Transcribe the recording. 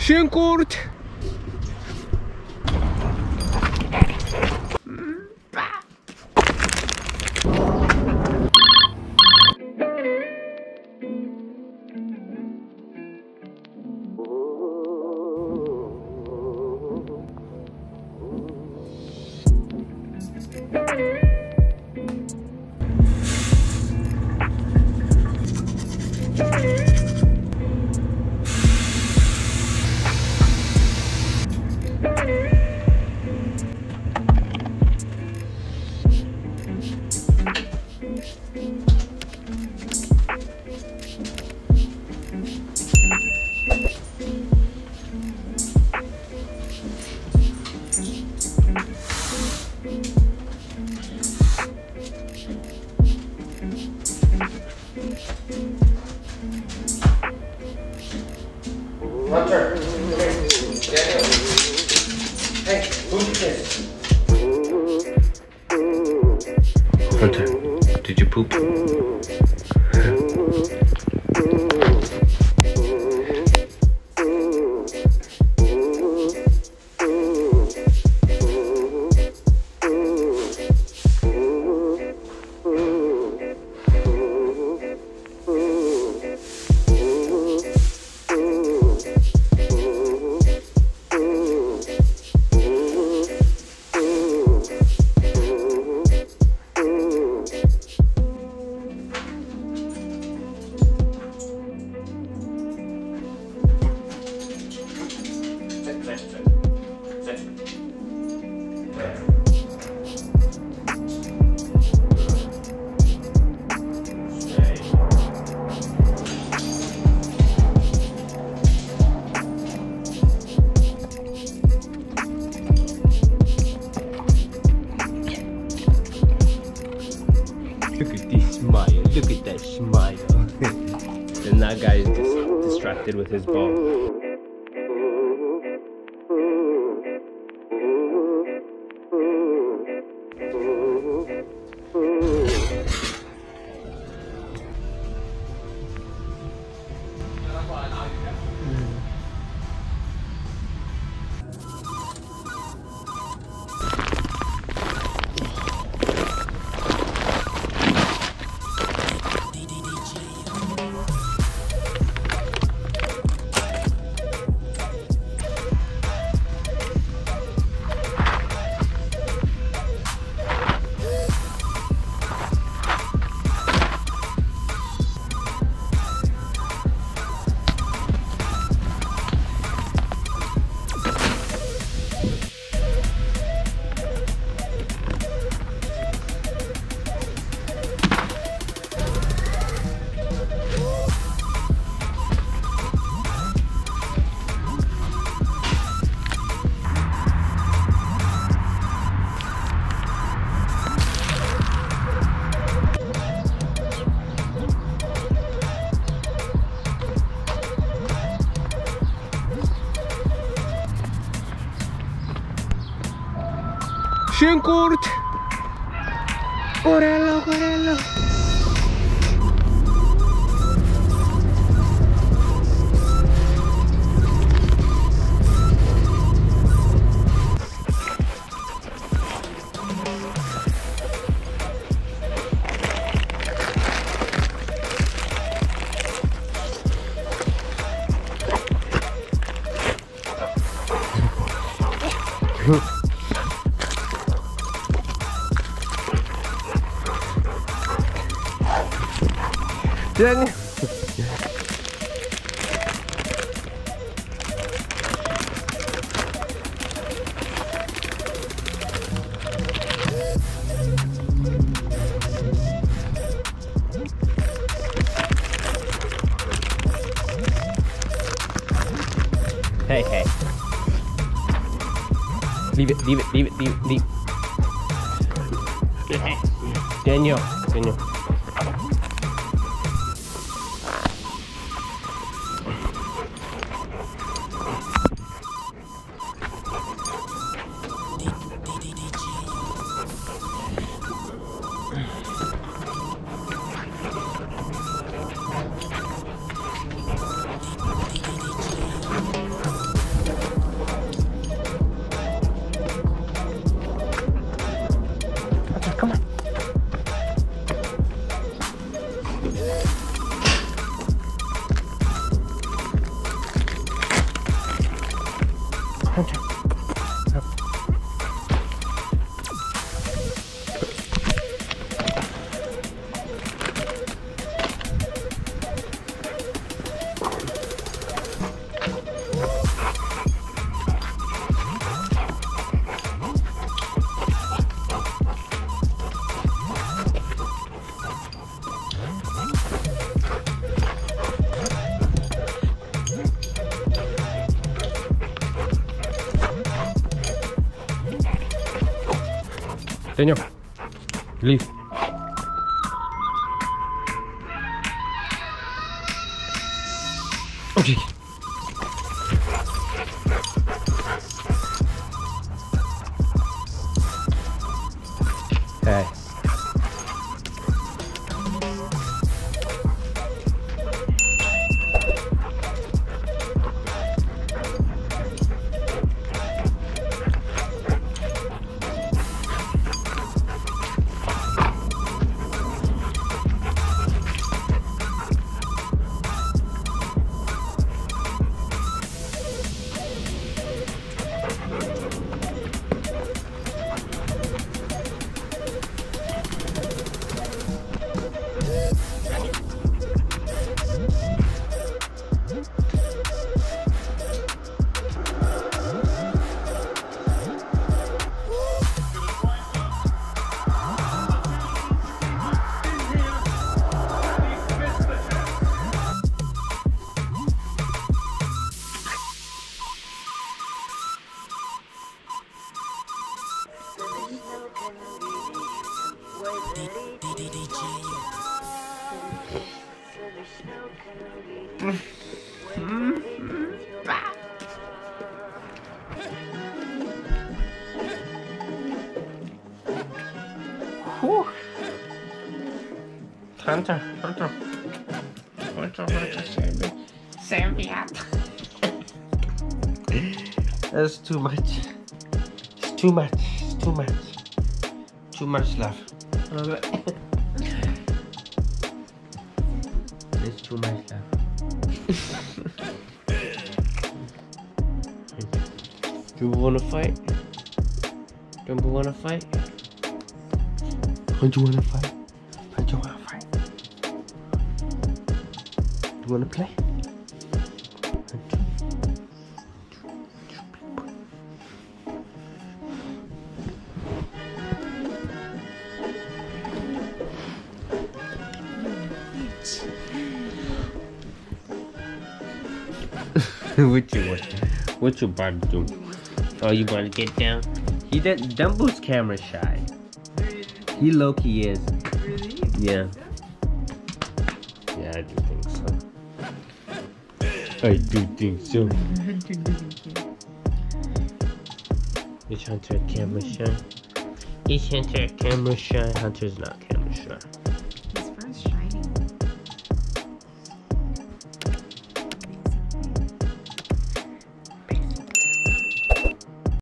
Skynkort! Hunter. Hunter, did you poop? That guy is dis- distracted with his ball. Schönkurt. Orello, Orello. Daniel! Hey, hey. Leave it, leave it, leave it, leave it, leave Daniel, Daniel. Hunter. Up. Daniel, leave. Okay. Hey. Hunter, Hunter. Hunter, Hunter, Sammy. Sammy up. That's too much. It's too much. It's too much. Too much love. it's too much love. Do you wanna fight? Don't you wanna fight? Don't you wanna fight? Don't you wanna fight? Do you wanna play? what you want? What you about to do? Oh, you want to get down? He did. Dumbo's camera shy. He low key is. Yeah. Yeah, I do think so. I do think so. Is Hunter camera shy? Is Hunter camera shy? Hunter's not camera shy.